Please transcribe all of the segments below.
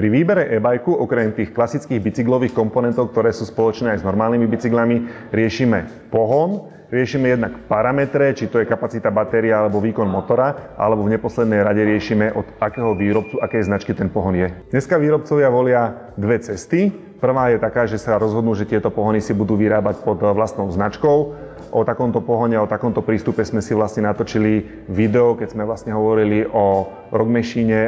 Pri výbere e-bajku, okrem tých klasických bicyklových komponentov, ktoré sú spoločné aj s normálnymi bicyklami, riešime pohon, riešime jednak parametre, či to je kapacita batéria alebo výkon motora, alebo v neposlednej rade riešime od akého výrobcu, akej značky ten pohon je. Dneska výrobcovia volia dve cesty. Prvá je taká, že sa rozhodnú, že tieto pohony si budú vyrábať pod vlastnou značkou O takomto pohone, o takomto prístupe sme si vlastne natočili video, keď sme vlastne hovorili o Rock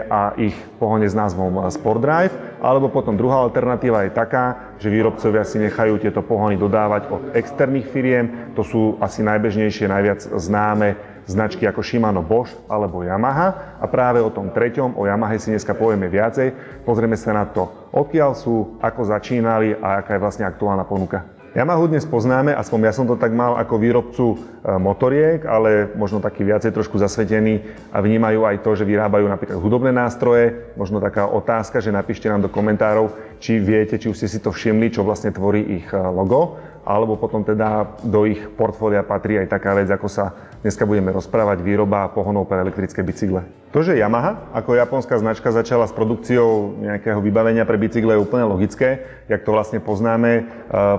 a ich pohone s názvom Sport Drive. Alebo potom druhá alternatíva je taká, že výrobcovia si nechajú tieto pohony dodávať od externých firiem. To sú asi najbežnejšie, najviac známe značky ako Shimano, Bosch alebo Yamaha. A práve o tom treťom, o Yamahe si dneska povieme viacej. Pozrieme sa na to, odkiaľ sú, ako začínali a aká je vlastne aktuálna ponuka. Yamahu dnes poznáme, aspoň ja som to tak mal ako výrobcu e, motoriek, ale možno taký viacej trošku zasvetení a vnímajú aj to, že vyrábajú napríklad hudobné nástroje. Možno taká otázka, že napíšte nám do komentárov, či viete, či už ste si to všimli, čo vlastne tvorí ich e, logo alebo potom teda do ich portfólia patrí aj taká vec, ako sa dneska budeme rozprávať, výroba pohonov pre elektrické bicykle. To, že Yamaha ako japonská značka začala s produkciou nejakého vybavenia pre bicykle je úplne logické. Jak to vlastne poznáme, e,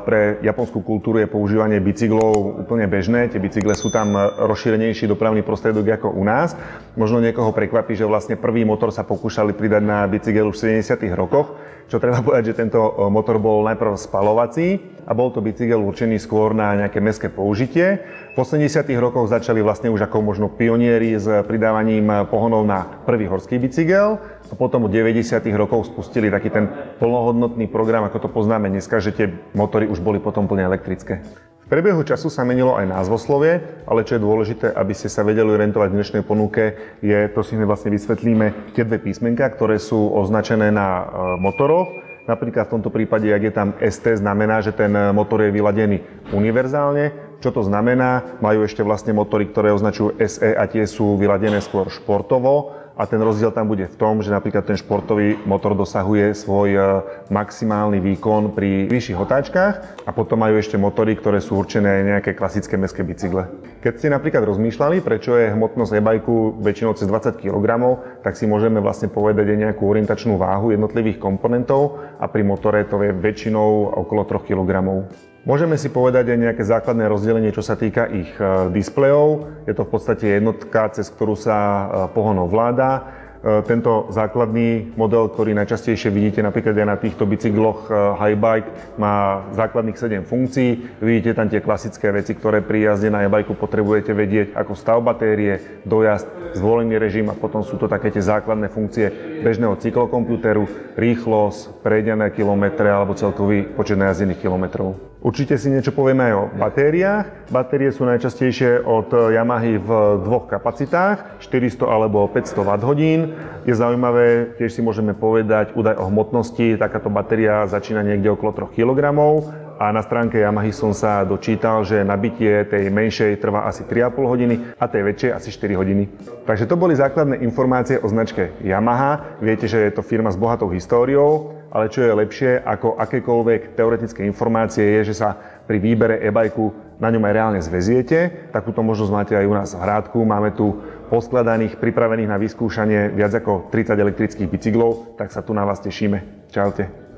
pre japonskú kultúru je používanie bicyklov úplne bežné. Tie bicykle sú tam rozšírenejší dopravný prostriedok ako u nás. Možno niekoho prekvapí, že vlastne prvý motor sa pokúšali pridať na bicykel už v 70. rokoch čo treba povedať, že tento e, motor bol najprv spalovací a bol to bicykel určený skôr na nejaké mestské použitie. V 80. rokoch začali vlastne už ako možno pionieri s pridávaním pohonov na prvý horský bicykel a potom od 90. rokov spustili taký ten plnohodnotný program, ako to poznáme dneska, že tie motory už boli potom plne elektrické. V priebehu času sa menilo aj názvoslovie, ale čo je dôležité, aby ste sa vedeli orientovať v dnešnej ponuke, je, to si vlastne vysvetlíme, tie dve písmenka, ktoré sú označené na e, motoroch. Napríklad v tomto prípade, ak je tam ST, znamená, že ten motor je vyladený univerzálne. Čo to znamená? Majú ešte vlastne motory, ktoré označujú SE a tie sú vyladené skôr športovo a ten rozdiel tam bude v tom, že napríklad ten športový motor dosahuje svoj e, maximálny výkon pri vyšších otáčkach a potom majú ešte motory, ktoré sú určené aj nejaké klasické mestské bicykle. Keď ste napríklad rozmýšľali, prečo je hmotnosť e-bajku väčšinou cez 20 kg, tak si môžeme vlastne povedať aj nejakú orientačnú váhu jednotlivých komponentov a pri motore to je väčšinou okolo 3 kg. Môžeme si povedať aj nejaké základné rozdelenie, čo sa týka ich e, displejov. Je to v podstate jednotka, cez ktorú sa e, pohon ovláda. E, tento základný model, ktorý najčastejšie vidíte napríklad aj na týchto bicykloch Highbike, má základných 7 funkcií. Vidíte tam tie klasické veci, ktoré pri jazde na e-bike potrebujete vedieť, ako stav batérie, dojazd, zvolený režim a potom sú to také tie základné funkcie bežného cyklokomputeru, rýchlosť, prejdené kilometre alebo celkový počet najazdených kilometrov. Určite si niečo povieme aj o batériách. Batérie sú najčastejšie od Yamahy v dvoch kapacitách, 400 alebo 500 Wh. Je zaujímavé, tiež si môžeme povedať údaj o hmotnosti. Takáto batéria začína niekde okolo 3 kg a na stránke Yamahy som sa dočítal, že nabitie tej menšej trvá asi 3,5 hodiny a tej väčšej asi 4 hodiny. Takže to boli základné informácie o značke Yamaha. Viete, že je to firma s bohatou históriou ale čo je lepšie ako akékoľvek teoretické informácie je, že sa pri výbere e-bajku na ňom aj reálne zveziete. Takúto možnosť máte aj u nás v Hrádku. Máme tu poskladaných, pripravených na vyskúšanie viac ako 30 elektrických bicyklov, tak sa tu na vás tešíme. Čaute.